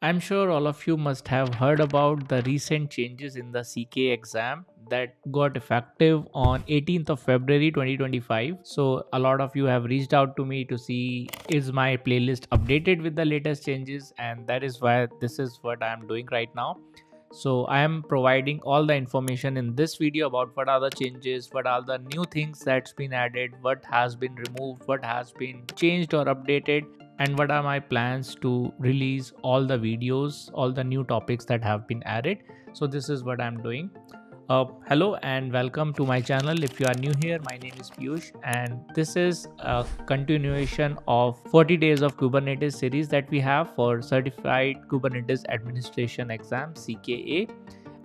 I'm sure all of you must have heard about the recent changes in the CKA exam that got effective on 18th of February 2025. So a lot of you have reached out to me to see is my playlist updated with the latest changes and that is why this is what I am doing right now. So I am providing all the information in this video about what are the changes, what are the new things that's been added, what has been removed, what has been changed or updated and what are my plans to release all the videos all the new topics that have been added? So this is what i'm doing. Uh, hello and welcome to my channel. If you are new here my name is Piyush. And this is a continuation of 40 days of Kubernetes series that we have for certified Kubernetes administration exam CKA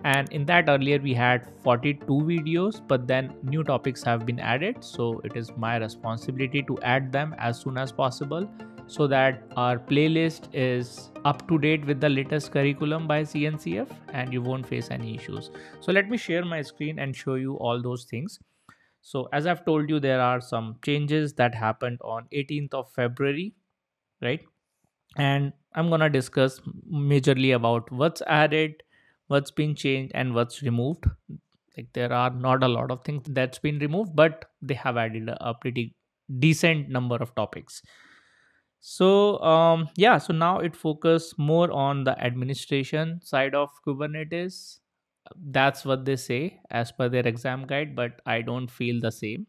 and in that earlier we had 42 videos but then new topics have been added. So it is my responsibility to add them as soon as possible so that our playlist is up to date with the latest curriculum by CNCF and you won't face any issues. So let me share my screen and show you all those things. So as I've told you, there are some changes that happened on 18th of February, right? And I'm gonna discuss majorly about what's added, what's been changed, and what's removed. Like there are not a lot of things that's been removed, but they have added a pretty decent number of topics so um, yeah so now it focus more on the administration side of kubernetes. That's what they say as per their exam guide but i don't feel the same.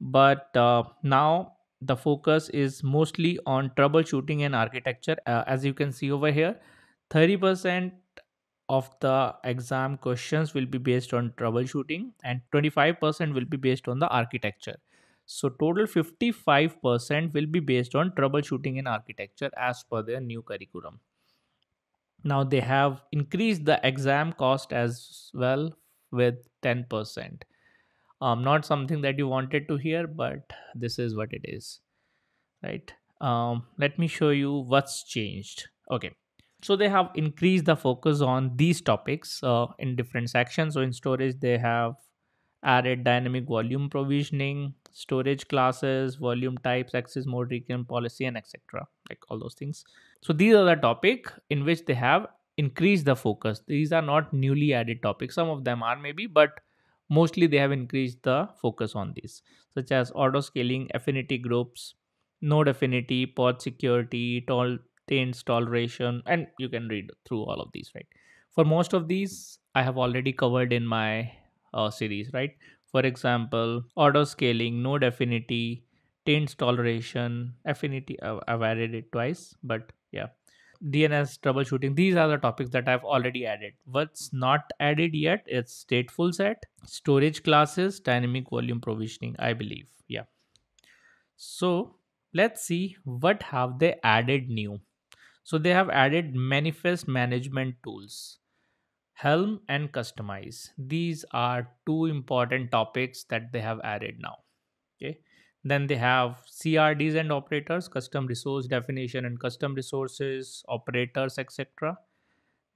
But uh, now the focus is mostly on troubleshooting and architecture. Uh, as you can see over here 30% of the exam questions will be based on troubleshooting and 25% will be based on the architecture so total 55% will be based on troubleshooting and architecture as per their new curriculum. Now they have increased the exam cost as well with 10%. Um, not something that you wanted to hear, but this is what it is. Right. Um, let me show you what's changed. Okay. So they have increased the focus on these topics uh, in different sections. So in storage, they have added dynamic volume provisioning, storage classes, volume types, access mode, reclaim policy, and etc. Like all those things. So these are the topic in which they have increased the focus. These are not newly added topics. Some of them are maybe, but mostly they have increased the focus on these, such as auto scaling, affinity groups, node affinity, pod security, tall taints toleration, and you can read through all of these, right? For most of these, I have already covered in my uh, series, right? For example, auto scaling, node affinity, taints toleration, affinity. Uh, I've added it twice, but yeah. DNS troubleshooting. These are the topics that I've already added. What's not added yet? It's stateful set, storage classes, dynamic volume provisioning. I believe. Yeah. So let's see what have they added new. So they have added manifest management tools. Helm and Kustomize. These are two important topics that they have added now. Okay. Then they have CRDs and operators, custom resource definition and custom resources, operators, etc.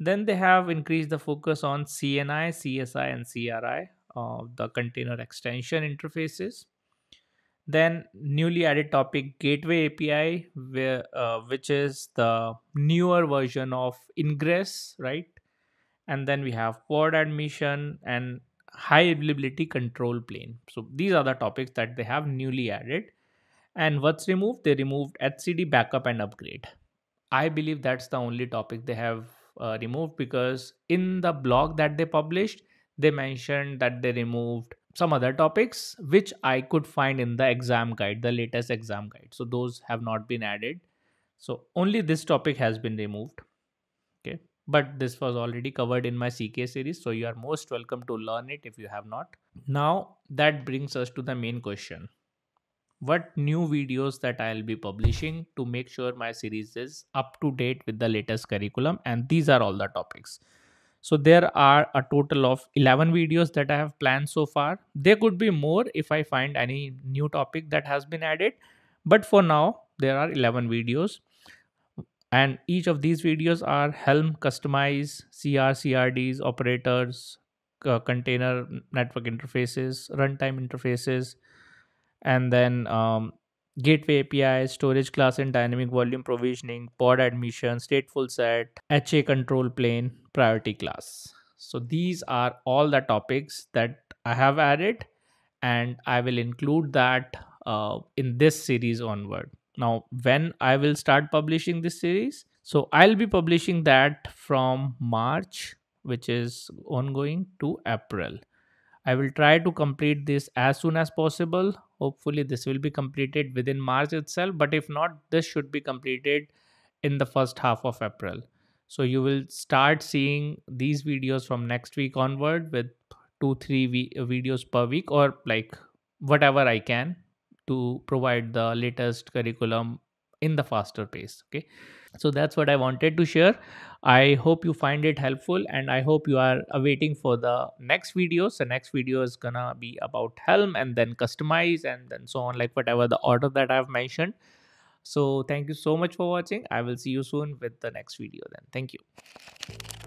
Then they have increased the focus on CNI, CSI, and CRI, uh, the container extension interfaces. Then newly added topic Gateway API, where, uh, which is the newer version of Ingress, right? And then we have pod admission and high availability control plane. So these are the topics that they have newly added. And what's removed? They removed etcd backup and upgrade. I believe that's the only topic they have uh, removed because in the blog that they published they mentioned that they removed some other topics which i could find in the exam guide the latest exam guide. So those have not been added. So only this topic has been removed but this was already covered in my CKA series, so you are most welcome to learn it if you have not. Now, that brings us to the main question What new videos that I'll be publishing to make sure my series is up to date with the latest curriculum? And these are all the topics. So, there are a total of 11 videos that I have planned so far. There could be more if I find any new topic that has been added, but for now, there are 11 videos and each of these videos are helm Kustomize cr crds operators uh, container network interfaces runtime interfaces and then um, gateway API, storage class and dynamic volume provisioning, pod admission, stateful set, HA control plane, priority class. So these are all the topics that I have added and I will include that uh, in this series onward. Now, when I will start publishing this series, so I'll be publishing that from March, which is ongoing to April. I will try to complete this as soon as possible. Hopefully, this will be completed within March itself. But if not, this should be completed in the first half of April. So you will start seeing these videos from next week onward with two, three v- videos per week or like whatever I can to provide the latest curriculum in the faster pace. Okay? So that's what i wanted to share. I hope you find it helpful and i hope you are awaiting for the next videos. The next video is gonna be about helm and then Kustomize and then so on like whatever the order that i've mentioned. So thank you so much for watching. I will see you soon with the next video then. Thank you